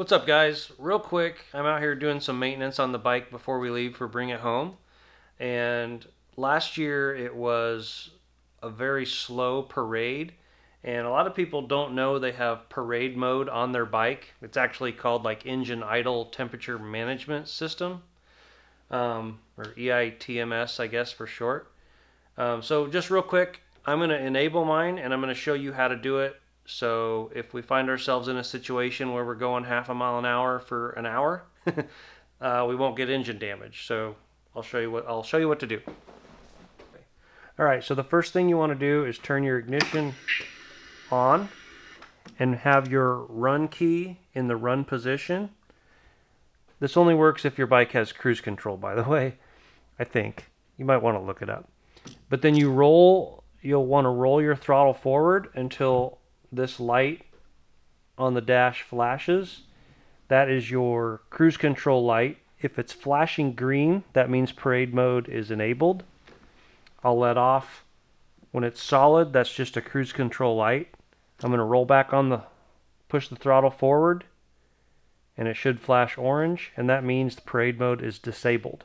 What's up guys? Real quick, I'm out here doing some maintenance on the bike before we leave for Bring It Home. And last year it was a very slow parade and a lot of people don't know they have parade mode on their bike. It's actually called like engine idle temperature management system, um, or EITMS, I guess for short. Um, so just real quick, I'm going to enable mine and I'm going to show you how to do it. So if we find ourselves in a situation where we're going half a mile an hour for an hour, uh, we won't get engine damage. So I'll show you what I'll show you what to do. All right. So the first thing you want to do is turn your ignition on and have your run key in the run position. This only works if your bike has cruise control, by the way, I think. You might want to look it up. But then you roll, you'll want to roll your throttle forward until this light on the dash flashes. That is your cruise control light. If it's flashing green, that means parade mode is enabled. I'll let off. When it's solid, that's just a cruise control light. I'm going to roll back on the, push the throttle forward, and it should flash orange, and that means the parade mode is disabled.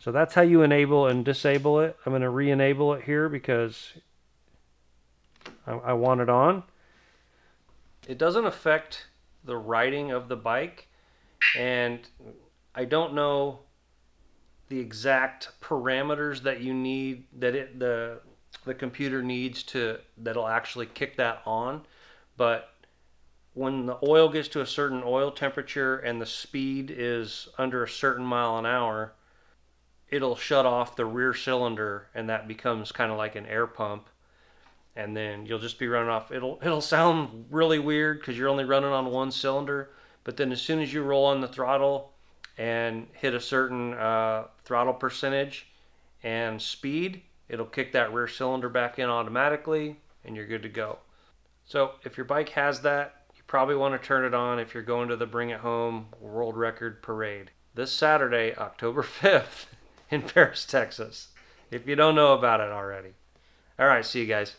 So that's how you enable and disable it. I'm going to re-enable it here because I, I want it on. It doesn't affect the riding of the bike, and I don't know the exact parameters that you need that it the the computer needs to that'll actually kick that on but when the oil gets to a certain oil temperature and the speed is under a certain mile an hour it'll shut off the rear cylinder and that becomes kind of like an air pump and then you'll just be running off it'll it'll sound really weird because you're only running on one cylinder but then as soon as you roll on the throttle and hit a certain uh, throttle percentage and speed It'll kick that rear cylinder back in automatically and you're good to go. So if your bike has that, you probably want to turn it on if you're going to the Bring It Home World Record Parade this Saturday, October 5th in Paris, Texas. If you don't know about it already. All right, see you guys.